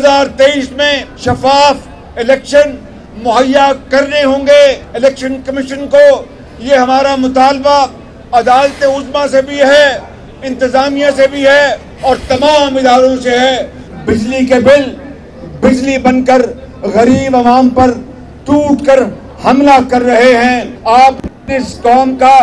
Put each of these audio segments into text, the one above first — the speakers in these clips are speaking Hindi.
2023 में शफाफ इलेक्शन मुहैया करने होंगे। इलेक्शन कमीशन को ये हमारा मुतालबा अदालत उजमा से भी है, इंतजामिया से भी है और तमाम इदारों से है। बिजली के बिल, बिजली बनकर गरीब आवाम पर टूट कर हमला कर रहे हैं। आप इस कौम का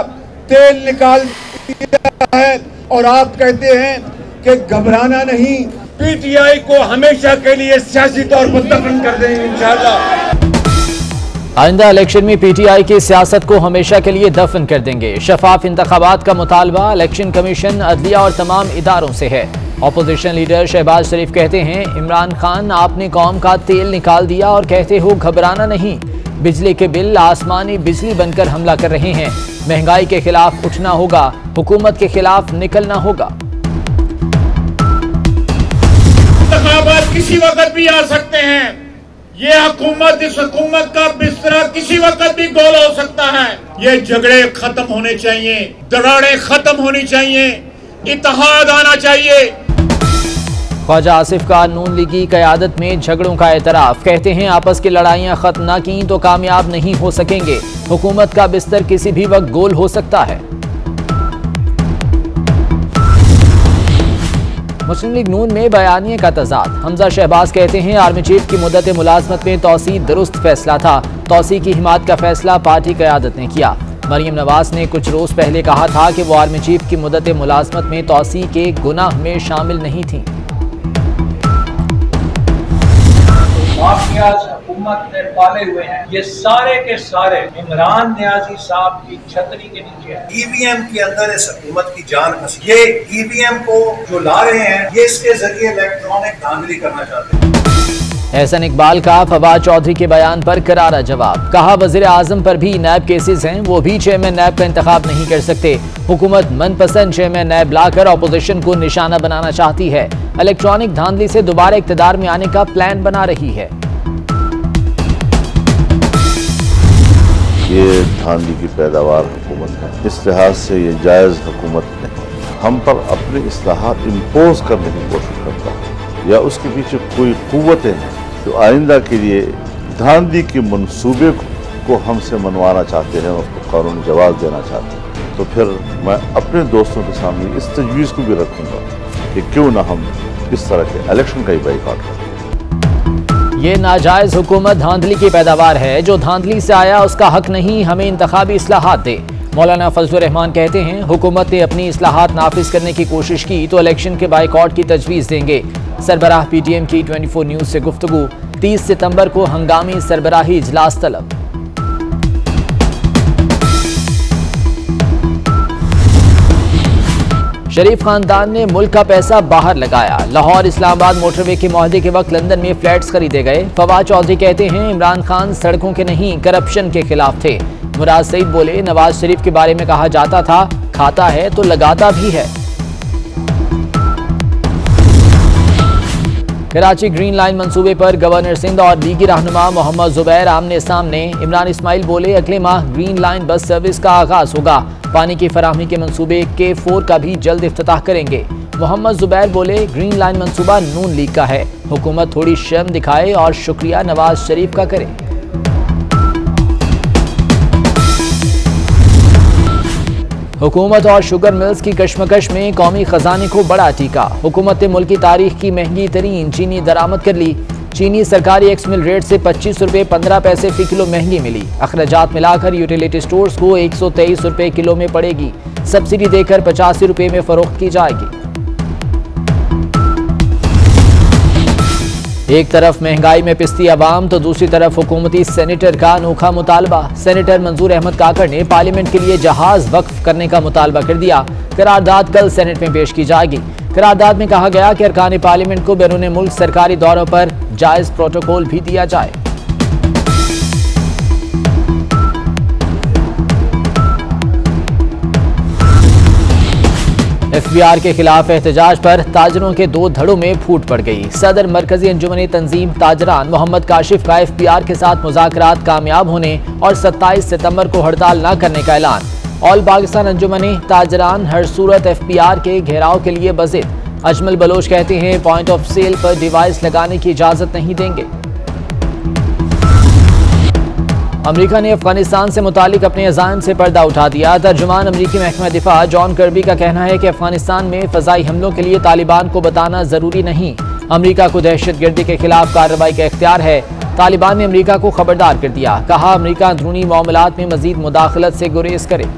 तेल निकाल दिया है और आप कहते हैं कि घबराना नहीं पीटीआई को हमेशा के लिए सियासी तौर पर दफन कर देंगे, इंशाल्लाह। आइंदा इलेक्शन में पीटीआई की सियासत को हमेशा के लिए दफन कर देंगे। शफाफ इंतबात का मुतालबा इलेक्शन कमीशन, अदलिया और तमाम इदारों से है। अपोजिशन लीडर शहबाज शरीफ कहते हैं, इमरान खान, आपने कौम का तेल निकाल दिया और कहते हो घबराना नहीं। बिजली के बिल, आसमानी बिजली बनकर हमला कर रहे हैं। महँगाई के खिलाफ उठना होगा, हुकूमत के खिलाफ निकलना होगा। किसी वक्त भी आ सकते हैं। ये हुकूमत, इस हुकूमत का बिस्तरा किसी वक्त भी गोल हो सकता है। ये झगड़े खत्म होने चाहिए दराड़े खत्म होनी चाहिए इतिहाद आना चाहिए। ख्वाजा आसिफ का नून लीगी क्यादत में झगड़ों का एतराफ। कहते हैं, आपस की लड़ाइयाँ खत्म न की तो कामयाब नहीं हो सकेंगे। हुकूमत का बिस्तर किसी भी वक्त गोल हो सकता है। मुस्लिम लीग नून में बयानी का तजाद। हमजा शहबाज कहते हैं, आर्मी चीफ की मुदत मुलाजमत में तोसी दुरुस्त फैसला था। तोसी की हिमात का फैसला पार्टी क्यादत ने किया। मरीम नवाज़ ने कुछ रोज पहले कहा था कि वो आर्मी चीफ की मुदत मुलाजमत में तोसी के गुनाह में शामिल नहीं थी। हुकूमत ने पाले हुए हैं। ये सारे के सारे इमरान न्याजी साहब की छतरी के नीचे है। ईवीएम के अंदर इस हुकूमत की जान फंसी। ये ईवीएम को जो ला रहे हैं ये इसके ज़रिए इलेक्ट्रॉनिक धांधली करना चाहते हैं। एहसन इकबाल का फवाद चौधरी के बयान पर करारा जवाब। कहा वज़ीर आज़म पर भी नैब केसेस हैं वो भी चेयरमैन नैब का इंतखाब नहीं कर सकते। हुकूमत मनपसंद चेयरमैन नैब लाकर अपोजिशन को निशाना बनाना चाहती है। इलेक्ट्रॉनिक धांधली से दोबारा इकतदार में आने का प्लान बना रही है। धांधली की पैदावार हुकूमत है। इस लिहाज से ये जायज़ हुकूमत नहीं। हम पर अपनी असलाहत इम्पोज करने की कोशिश करता है। या उसके पीछे कोई कुतें हैं जो आइंदा के लिए धांधली के मनसूबे को हमसे मनवाना चाहते हैं उसको कानूनी जवाब देना चाहते हैं। तो फिर मैं अपने दोस्तों के सामने इस तजवीज़ को भी रखूँगा कि क्यों ना हम इस तरह के इलेक्शन का ही बाइकाट करें। ये नाजायज हुकूमत धांधली की पैदावार है। जो धांधली से आया, उसका हक नहीं, हमें इंतबी असलाहत दे। मौलाना फजल रहमान कहते हैं, हुकूमत ने अपनी असलाहत नाफिज करने की कोशिश की तो इलेक्शन के बाइकआउट की तजवीज़ देंगे। सरबराह पी टी एम की 24 न्यूज़ से गुफ्तु तीस सितंबर को हंगामी सरबराही इजलास तलब। शरीफ खानदान ने मुल्क का पैसा बाहर लगाया। लाहौर, इस्लामाबाद मोटरवे के माहदे के वक्त लंदन में फ्लैट्स खरीदे गए। फवाद चौधरी कहते हैं, इमरान खान सड़कों के नहीं, करप्शन के खिलाफ थे। मुराद सईद बोले, नवाज़ शरीफ के बारे में कहा जाता था, खाता है तो लगाता भी है। कराची ग्रीन लाइन मंसूबे पर गवर्नर सिंध और लीगी रहनुमा मोहम्मद जुबैर आमने सामने। इमरान इस्माइल बोले, अगले माह ग्रीन लाइन बस सर्विस का आगाज़ होगा। पानी की फराहमी के मंसूबे के फोर का भी जल्द अफ्ताह करेंगे। मोहम्मद जुबैर बोले, ग्रीन लाइन मंसूबा नून लीग का है। हुकूमत थोड़ी शर्म दिखाए और शुक्रिया नवाज़ शरीफ का करे। हुकूमत और शुगर मिल्स की कश्मकश में कौमी खजाने को बड़ा टीका। हुकूमत ने मुल्की तारीख की महँगी तरीन चीनी दरामद कर ली। चीनी सरकारी एक्स मिल रेट से पच्चीस रुपये पंद्रह पैसे फ़ी किलो महँगी मिली। अखराजात मिलाकर यूटिलिटी स्टोर्स को एक सौ तेईस रुपये किलो में पड़ेगी। सब्सिडी देकर पचासी रुपये में फरोख्त की जाएगी। एक तरफ़ महँगाई में पिस्ती आवाम तो दूसरी तरफ़ हुकूमती सेनेटर का अनोखा मुतालबा। सेनेटर मंजूर अहमद काकड़ ने पार्लियामेंट के लिए जहाज़ वक्फ करने का मुतालबा कर दिया। करारदाद कल सेनेट में पेश की जाएगी। करारदाद में कहा गया कि अरकान पार्लियामेंट को बैरून मुल्क सरकारी दौरों पर जायज़ प्रोटोकॉल भी दिया जाए। एफ़ बी आर के खिलाफ एहतजाज पर ताजरों के दो धड़ों में फूट पड़ गई। सदर मरकजी अंजुमन तंजीम ताजरान मोहम्मद काशिफ का एफ़ बी आर के साथ मुजाकर कामयाब होने और सत्ताईस सितंबर को हड़ताल न करने का ऐलान। ऑल पाकिस्तान अंजुमन ताजरान हर सूरत एफ़ पी आर के घेराव के लिए बजिद अजमल बलोच कहते हैं, पॉइंट ऑफ़ सेल पर डिवाइस लगाने की इजाज़त नहीं देंगे। अमेरिका ने अफ़गानिस्तान से मुतालिक अपने अजान से पर्दा उठा दिया। तर्जुमान अमरीकी महकमा दिफा जॉन कर्बी का कहना है कि अफ़गानिस्तान में फजाई हमलों के लिए तालिबान को बताना ज़रूरी नहीं। अमरीका को दहशत गर्दी के खिलाफ कार्रवाई का इख्तियार है। तालिबान ने अमरीका को खबरदार कर दिया। कहा, अमरीका अंदरूनी मामलों में मजीद मुदाखलत से गुरेज करे।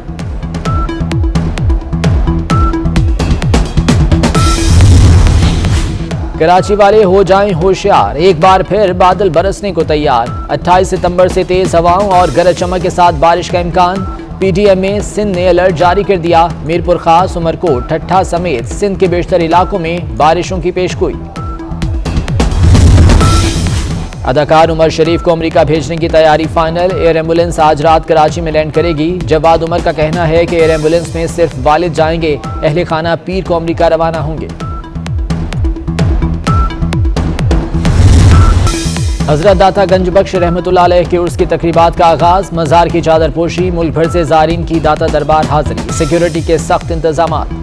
कराची वाले हो जाएँ होशियार। एक बार फिर बादल बरसने को तैयार। 28 सितंबर से तेज हवाओं और गरज चमक के साथ बारिश का इम्कान। पीटीएम में सिंध ने अलर्ट जारी कर दिया। मीरपुर खास, उमरकोट, ठट्ठा समेत सिंध के बेशतर इलाकों में बारिशों की पेशगोई। अदाकार उमर शरीफ को अमेरिका भेजने की तैयारी फाइनल। एयर एंबुलेंस आज रात कराची में लैंड करेगी। जवाद उमर का कहना है कि एयर एंबुलेंस में सिर्फ़ वालिद जाएँगे। अहले खाना पीर को अमेरिका रवाना होंगे। हज़रत दाता गंज बख्श रहमतुल्लाह के उर्स की तकरीबा का आगाज़, मजार की चादर पोशी मुल्क भर से जारीन की दाता दरबार हाजिरी, सिक्योरिटी के सख्त इंतज़ाम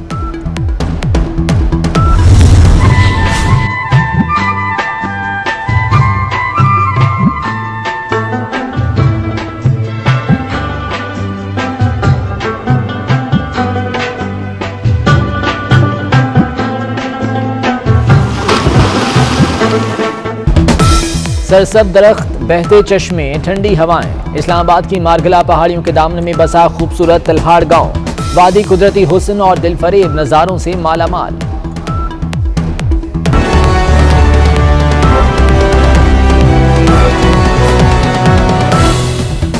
सरसब दरख्त, बहते चश्मे, ठंडी हवाएँ। इस्लामाबाद की मारगला पहाड़ियों के दामन में बसा खूबसूरत तलहाड़ गाँव। वादी कुदरती हुसन और दिलफरेब नज़ारों से माला माल